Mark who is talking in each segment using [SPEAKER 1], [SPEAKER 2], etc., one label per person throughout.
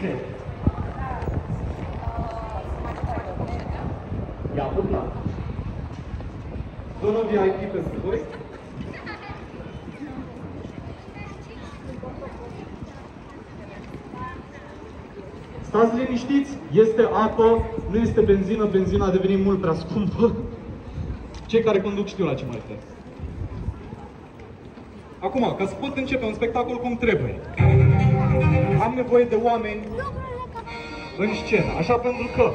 [SPEAKER 1] vize. E apă plasă. Zonă VIP pentru voi. Stați liniștiți, este apă, nu este benzină, benzina a devenit mult prea scumpă. Cei care conduc știu la ce mă refer. Acum, ca să pot începe un spectacol cum trebuie, am nevoie de oameni în scenă, așa pentru că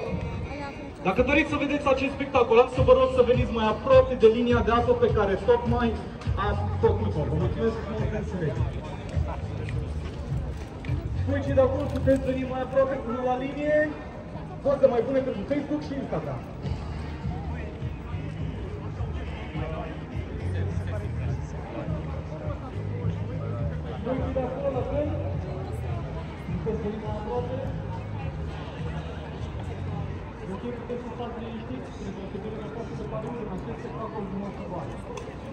[SPEAKER 1] dacă doriți să vedeți acest spectacol, am să vă rog să veniți mai aproape de linia de apă pe care tocmai ați făcut-o. Vă mulțumesc frumos de înțelegere. Voi cei de acolo puteți veni mai aproape până la linie, poze mai bune pentru Facebook și Instagram. Затем, когда состав переведите,
[SPEAKER 2] который находится по
[SPEAKER 3] оружию,
[SPEAKER 4] находится в каком-то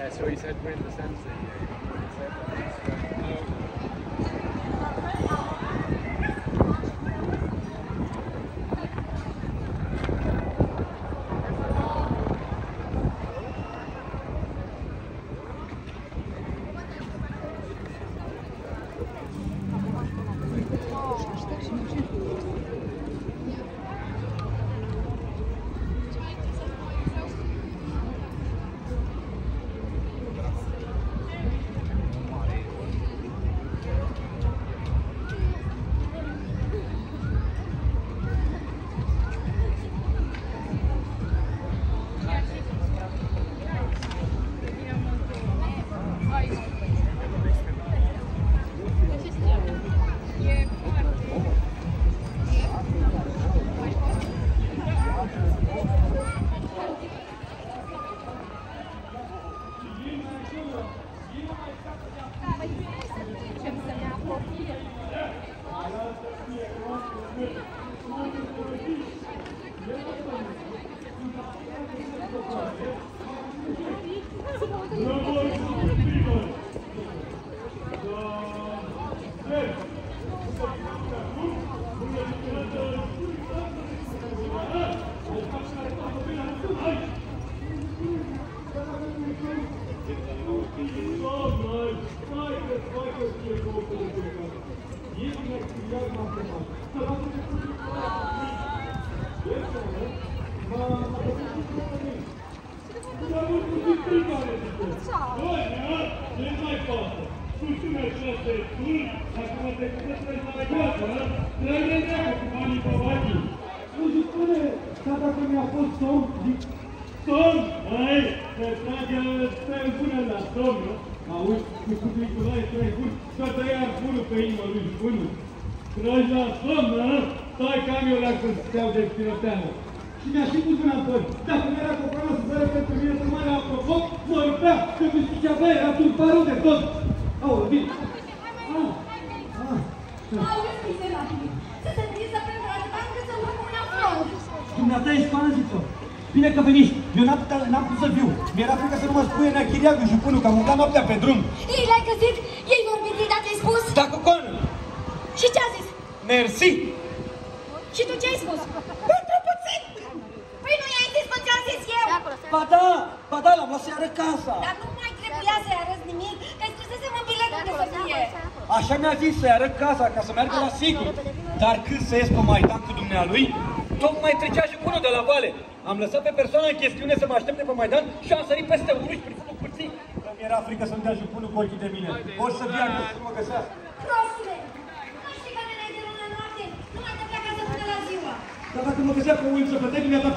[SPEAKER 5] Yeah,
[SPEAKER 2] so he said win the
[SPEAKER 1] in the yeah, la somn, nu? Stai că am eu la când steau de spiroteană. Și mi-a și pus una în păr. Dacă nu era cocoană să zără pentru mine să mai apropo, mă rupea, că tu știi ce avea, era tulparul de tot. Aolă, bine. Ah, ah,
[SPEAKER 4] Auzi, miserabile! Să te prind să plec la atâta încât să urmă un afront!
[SPEAKER 1] Dumneata ești parazită. Bine că veniți. Eu n-am, putut- n-am putut să viu. Mi-era frică să nu mă spuie neachiriagul și punul, că am mâncat noaptea pe drum.
[SPEAKER 4] Ei, l-ai găsit? Ei vorbit de dacă ai spus?
[SPEAKER 1] Da, cocoană.
[SPEAKER 4] Și ce a zis?
[SPEAKER 1] Mersi.
[SPEAKER 4] Și tu ce ai spus? Pentru puțin! Păi nu i-ai zis tot ce am zis eu!
[SPEAKER 1] Ba da, ba da, l-am lăsat iară casa.
[SPEAKER 4] Dar nu mai trebuia să-i arăți nimic, că îi scrisesem în bilet unde să fie!
[SPEAKER 1] Așa mi-a zis să-i arăt casa, ca să meargă la sigur. Dar când să ies pe Maidan cu dumnealui, tocmai trecea și bunul de la vale. Am lăsat pe persoana în chestiune să mă aștepte pe Maidan și am sărit peste unul și prin fundul curții. Că mi-era frică să-mi dea jupunul cu ochii de mine. Ori să via acasă să mă găsească.
[SPEAKER 4] Prostule! Nu știi că nenea de lună noapte nu mai te pleacă să până la ziua!
[SPEAKER 1] Dar dacă mă găsea pe uliță, plăteai dumneata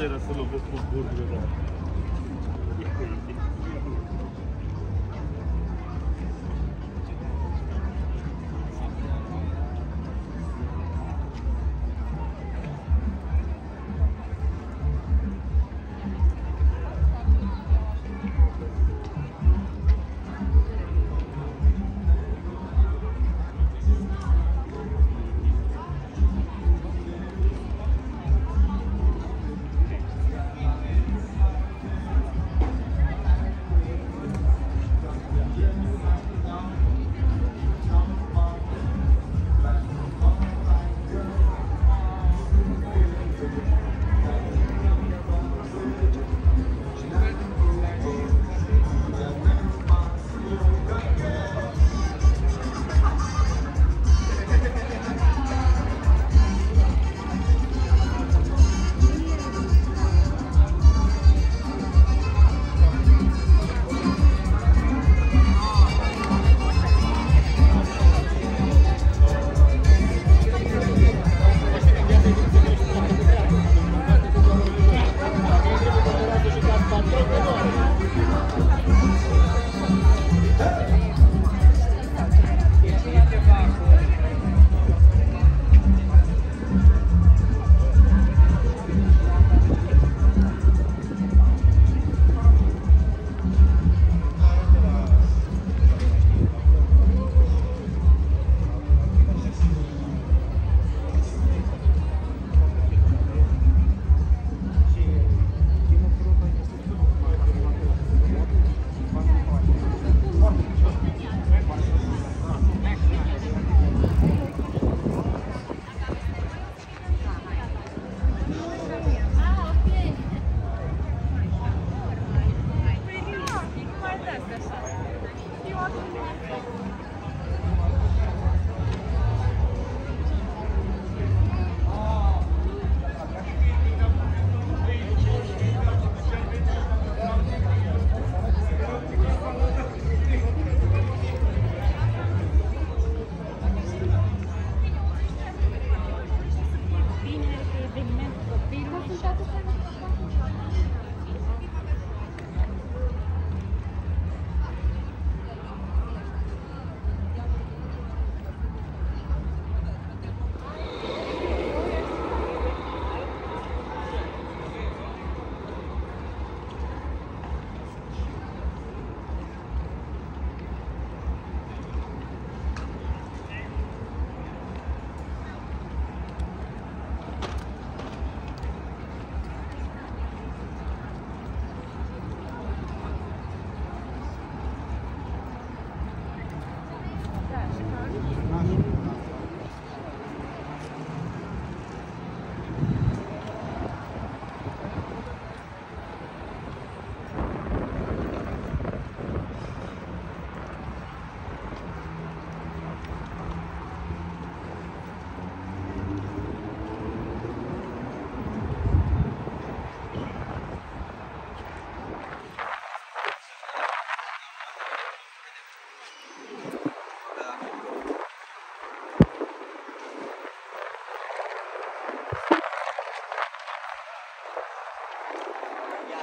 [SPEAKER 1] La secundă era să lovesc cu burgă,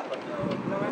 [SPEAKER 6] happen.
[SPEAKER 4] Uh,